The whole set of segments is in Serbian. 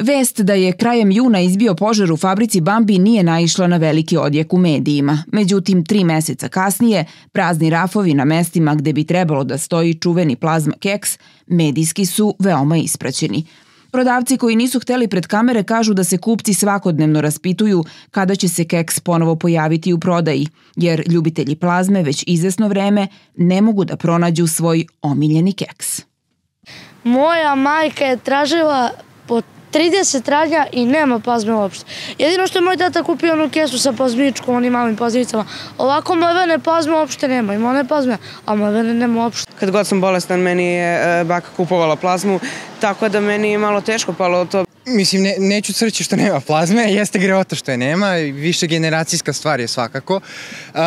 Vest da je krajem juna izbio požar u fabrici Bambi nije naišla na veliki odjek u medijima. Međutim, tri meseca kasnije, prazni rafovi na mestima gde bi trebalo da stoji čuveni plazma keks, medijski su veoma ispraćeni. Prodavci koji nisu hteli pred kamere kažu da se kupci svakodnevno raspituju kada će se keks ponovo pojaviti u prodaji, jer ljubitelji plazme već izvesno vreme ne mogu da pronađu svoj omiljeni keks. Moja majka je tražila 30 radnja i nema plazme uopšte. Jedino što je moj tata kupio onu kesu sa plazmičkom, onim malim plazmicama. Ovako mlevene plazme uopšte nema. Ima one plazme, a mlevene nema uopšte. Kad god sam bolestan, meni je e, baka kupovala plazmu, tako da meni je malo teško palo to. Mislim, ne, neću crći što nema plazme, jeste greota što je nema, više generacijska stvar je svakako. Uh,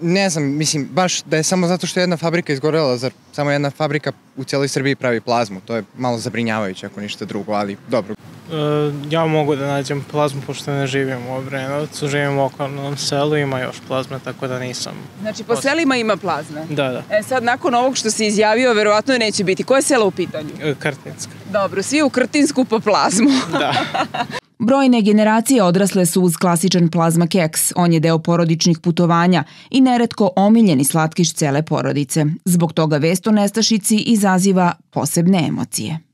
ne znam, mislim, baš da je samo zato što je jedna fabrika izgorela, zar samo jedna fabrika u cijeloj Srbiji pravi plazmu, to je malo zabrinjavajuće ako ništa drugo, ali dobro. E, ja mogu da nađem plazmu pošto ne živim u Obrenovcu, živim u okolnom selu, ima još plazme, tako da nisam. Znači po selima ima plazme? Da, da. E sad nakon ovog što si izjavio, verovatno neće biti. Koje selo u pitanju? E, Krtinska. Dobro, svi u Krtinsku po plazmu. Da. Brojne generacije odrasle su uz klasičan plazma keks. On je deo porodičnih putovanja i neretko omiljeni slatkiš cele porodice. Zbog toga vest o nestašici izaziva posebne emocije.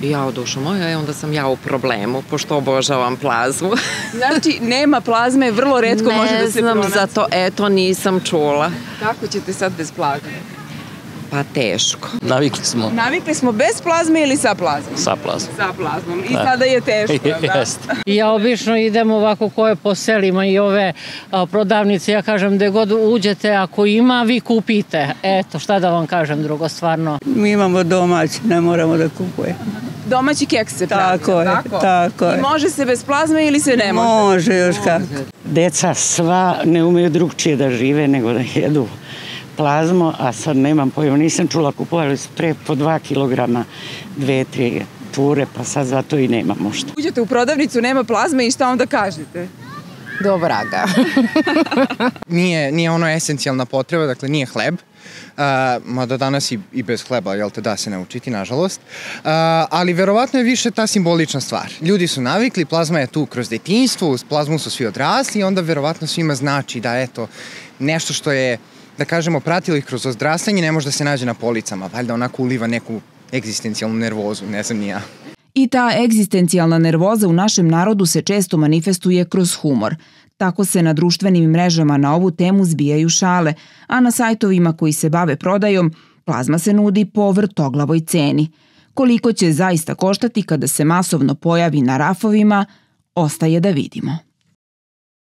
Ja dušo moja, e, onda sam ja u problemu, pošto obožavam plazmu. Znači, nema plazme, vrlo redko ne može da se znam, pronaći. zato eto nisam čula. Kako ćete sad bez plazme? Pa teško. Navikli smo Navikli smo bez plazme ili sa plazmom? sa plazmom. Sa plazmom. I sada je teško, da? Jeste. Ja obično idem ovako koje po selima i ove a, prodavnice, ja kažem gde god uđete, ako ima, vi kupite. Eto, šta da vam kažem drugo, stvarno. Mi imamo domać, ne moramo da kupujemo. Domaći keks se pravi, Tako je, tako? tako je. I može se bez plazme ili se ne može? Može još kako. Deca sva ne umeju drugčije da žive nego da jedu plazmo, a sad nemam pojma, nisam čula, kupovali su pre po dva kilograma, dve, tri ture, pa sad zato i nemamo što. Uđete u prodavnicu, nema plazme i šta onda kažete? Do vraga. Nije, nije ono esencijalna potreba, dakle nije hleb, Uh, mada danas i, i bez hleba, jel te da se naučiti, nažalost. Uh, ali verovatno je više ta simbolična stvar. Ljudi su navikli, plazma je tu kroz detinjstvo, uz plazmu su svi odrasli i onda verovatno svima znači da eto, nešto što je, da kažemo, pratilo ih kroz odrastanje ne može da se nađe na policama, valjda onako uliva neku egzistencijalnu nervozu, ne znam ni ja. I ta egzistencijalna nervoza u našem narodu se često manifestuje kroz humor. Tako se na društvenim mrežama na ovu temu zbijaju šale, a na sajtovima koji se bave prodajom plazma se nudi po vrtoglavoj ceni. Koliko će zaista koštati kada se masovno pojavi na rafovima, ostaje da vidimo.